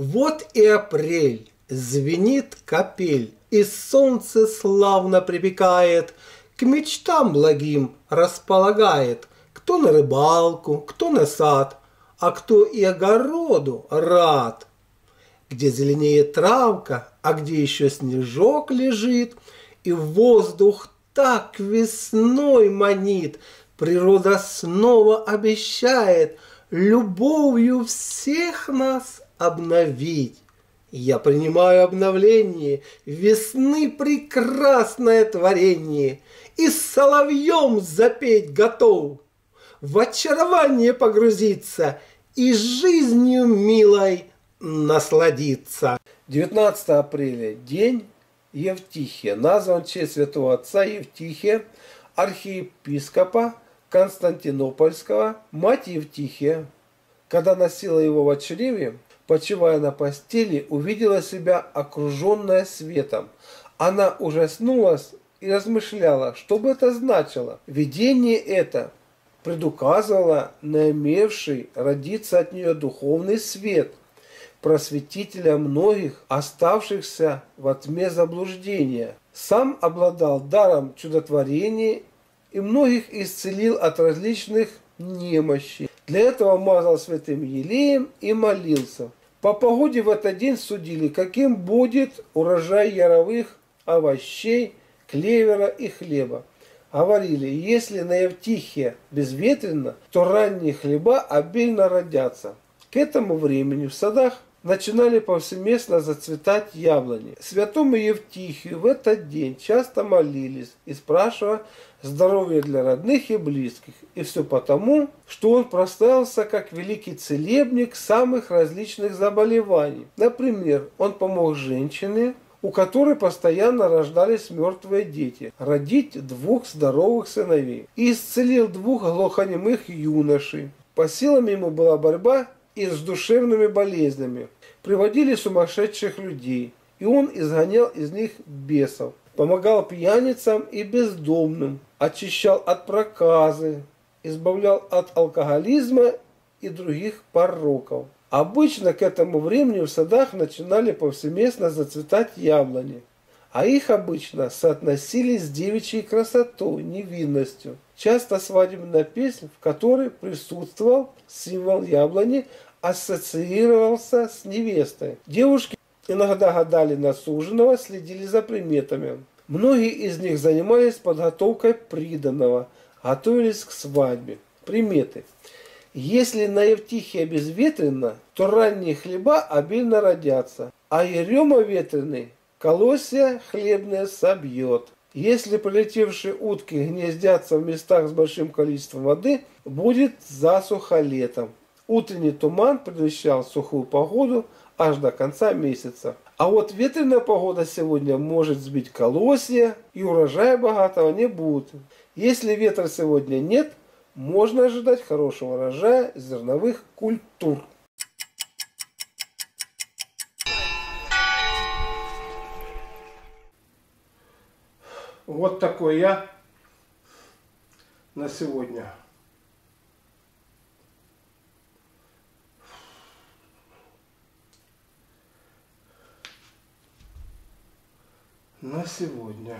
Вот и апрель, звенит капель, И солнце славно припекает, К мечтам благим располагает, Кто на рыбалку, кто на сад, А кто и огороду рад. Где зеленеет травка, а где еще снежок лежит, И воздух так весной манит, Природа снова обещает Любовью всех нас обновить. Я принимаю обновление, весны прекрасное творение, И соловьем запеть готов, В очарование погрузиться И жизнью милой насладиться. 19 апреля, день Евтихия, назван в честь святого отца Евтихия, архиепископа Константинопольского, мать Евтихия. Когда носила его в чреве, почивая на постели, увидела себя окруженная светом. Она ужаснулась и размышляла, что бы это значило. Видение это предуказывало на имевший родиться от нее духовный свет, просветителя многих, оставшихся во тьме заблуждения. Сам обладал даром чудотворения и многих исцелил от различных немощей. Для этого мазал святым елеем и молился. По погоде в этот день судили, каким будет урожай яровых овощей, клевера и хлеба. Говорили, если на Евтихе безветренно, то ранние хлеба обильно родятся. К этому времени в садах начинали повсеместно зацветать яблони. Святому Евтихию в этот день часто молились и спрашивая здоровья для родных и близких. И все потому, что он прославился как великий целебник самых различных заболеваний. Например, он помог женщине, у которой постоянно рождались мертвые дети, родить двух здоровых сыновей. И исцелил двух глухонемых юношей. По силам ему была борьба и с душевными болезнями. Приводили сумасшедших людей, и он изгонял из них бесов. Помогал пьяницам и бездомным, очищал от проказы, избавлял от алкоголизма и других пороков. Обычно к этому времени в садах начинали повсеместно зацветать яблони, а их обычно соотносили с девичьей красотой, невинностью. Часто свадебная песня, в которой присутствовал символ яблони, ассоциировался с невестой. Девушки иногда гадали на суженого, следили за приметами. Многие из них занимались подготовкой приданного, готовились к свадьбе. Приметы. Если на Евтихе безветренно, то ранние хлеба обильно родятся, а ерема ветреный колосья хлебные собьет. Если полетевшие утки гнездятся в местах с большим количеством воды, будет засуха летом. Утренний туман предвещал сухую погоду аж до конца месяца. А вот ветреная погода сегодня может сбить колосья, и урожая богатого не будет. Если ветра сегодня нет, можно ожидать хорошего урожая зерновых культур. Вот такой я на сегодня. На сегодня.